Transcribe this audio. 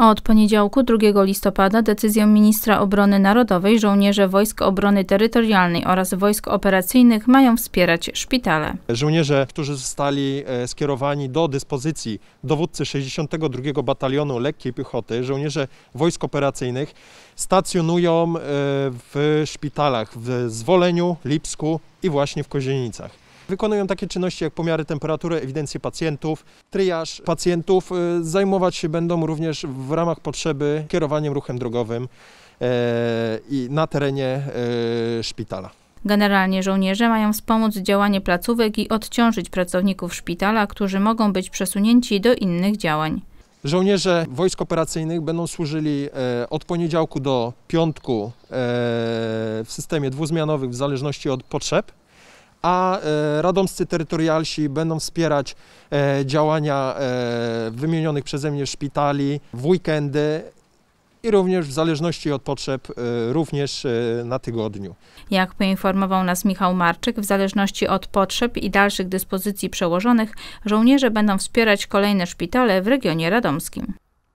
Od poniedziałku 2 listopada decyzją ministra obrony narodowej żołnierze Wojsk Obrony Terytorialnej oraz wojsk operacyjnych mają wspierać szpitale. Żołnierze, którzy zostali e, skierowani do dyspozycji dowódcy 62 Batalionu Lekkiej Piechoty, żołnierze wojsk operacyjnych, stacjonują e, w szpitalach w Zwoleniu, Lipsku i właśnie w Kozienicach. Wykonują takie czynności jak pomiary temperatury, ewidencję pacjentów, triaż pacjentów. Y, Zajmować się będą również w ramach potrzeby kierowaniem ruchem drogowym e, i na terenie e, szpitala. Generalnie żołnierze mają wspomóc działanie placówek i odciążyć pracowników szpitala, którzy mogą być przesunięci do innych działań. Żołnierze wojsk operacyjnych będą służyli e, od poniedziałku do piątku w systemie dwuzmianowym w zależności od potrzeb, a e, radomscy terytorialsi będą wspierać e, działania e, wymienionych przeze mnie szpitali w weekendy i również w zależności od potrzeb, również na tygodniu. Jak poinformował nas Michał Marczyk, w zależności od potrzeb i dalszych dyspozycji przełożonych, żołnierze będą wspierać kolejne szpitale w regionie radomskim.